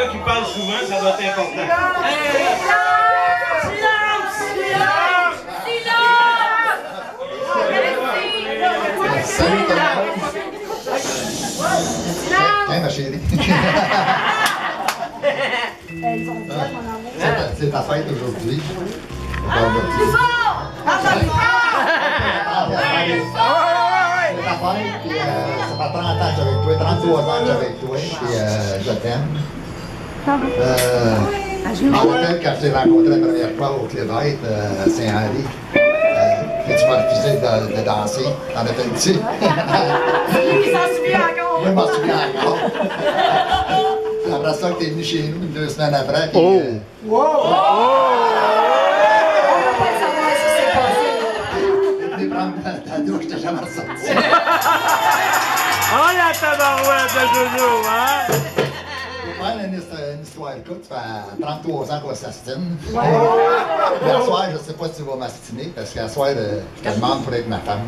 Gars qui parle souvent, ça doit être important. Monde. Hein, ma chérie? C'est- ta fête aujourd'hui. Ben, Plus fort! Plus euh, ça fait 30 ans que j'avais toi, 33 ans que j'avais toi, euh, je t'aime. Euh, je me rappelle quand je t'ai rencontré la première fois au Clévette, euh, à Saint-Henri, euh, que tu m'as refusé de, de danser. T'en as fait une petite. Il s'en souvient encore! Moi, je m'en souviens encore. Après ça, que t'es venu chez nous deux semaines après, puis... euh, On veut pas savoir ce qui s'est passé. t'es venu prendre ta, ta douche, t'es jamais ressorti. Oh la tabarouette de Jojo, hein? Faire une, hist- une histoire. Courte, ça fait 33 ans qu'on s'astine. Mais à soir, je sais pas si tu vas m'astiner, parce qu'à soir, euh, je te demande pour être ma femme.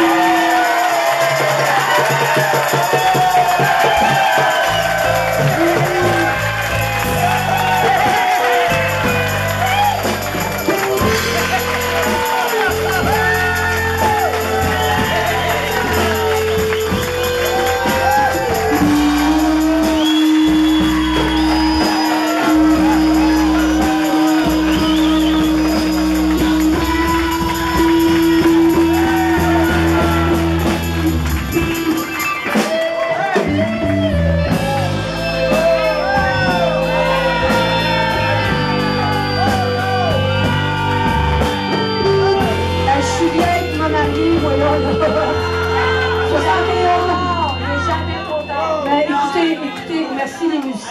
Euh,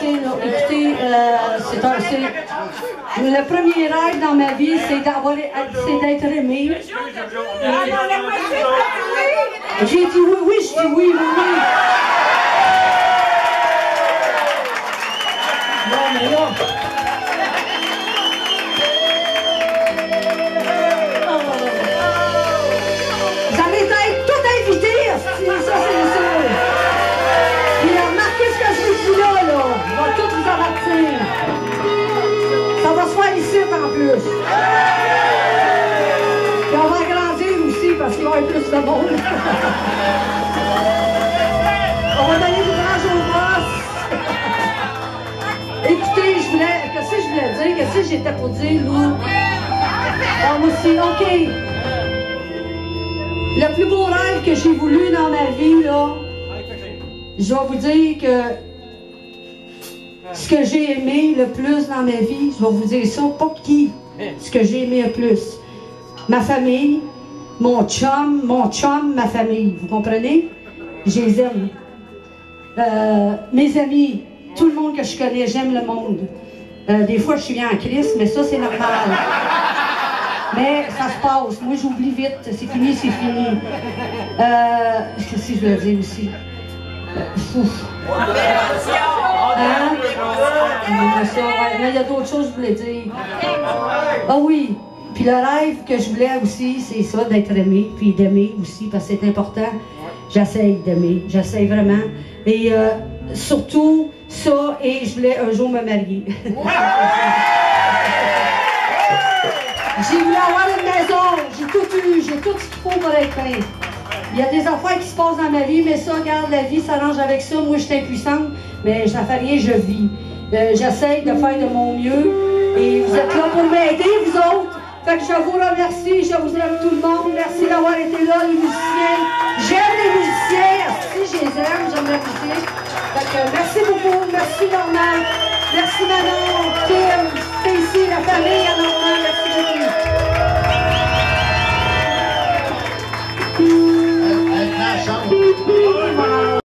Écoutez, euh, c'est un. c'est- Le premier rêve dans ma vie, c'est d'avoir, c'est d'être aimé. J'ai dit oui, oui, je dis oui, oui, oui. On va donner du courage aux boss. Écoutez, je voulais. Qu'est-ce que je voulais dire? Qu'est-ce que j'étais pour dire, nous? Ah, moi aussi, OK. Le plus beau rêve que j'ai voulu dans ma vie, là, je vais vous dire que ce que j'ai aimé le plus dans ma vie, je vais vous dire ça, pas qui, ce que j'ai aimé le plus. Ma famille, mon chum, mon chum, ma famille, vous comprenez? Je les aime. Euh, mes amis, tout le monde que je connais, j'aime le monde. Euh, des fois, je suis bien en crise, mais ça, c'est normal. Mais ça se passe. Moi, j'oublie vite. C'est fini, c'est fini. Euh, Qu'est-ce que je veux dire aussi? Euh, ouf. Hein? Ça, ouais. Mais il y a d'autres choses que je voulais dire. Ah oui. Puis le rêve que je voulais aussi, c'est ça, d'être aimé, puis d'aimer aussi, parce que c'est important. J'essaye d'aimer, j'essaye vraiment. Et euh, surtout ça, et je voulais un jour me marier. J'ai voulu avoir une maison, j'ai tout eu, j'ai tout ce qu'il faut pour être bien. Il y a des affaires qui se passent dans ma vie, mais ça, regarde, la vie s'arrange avec ça. Moi, je suis impuissante, mais ça fait rien, je vis. Euh, J'essaye de faire de mon mieux et vous êtes là pour m'aider, vous autres. Je vous remercie, je vous aime tout le monde. Merci d'avoir été là, les musiciens. J'aime les musiciens, si je les aime, j'aime la musique. Que merci beaucoup, merci Normand, merci Manon, Kim, Stacy, la famille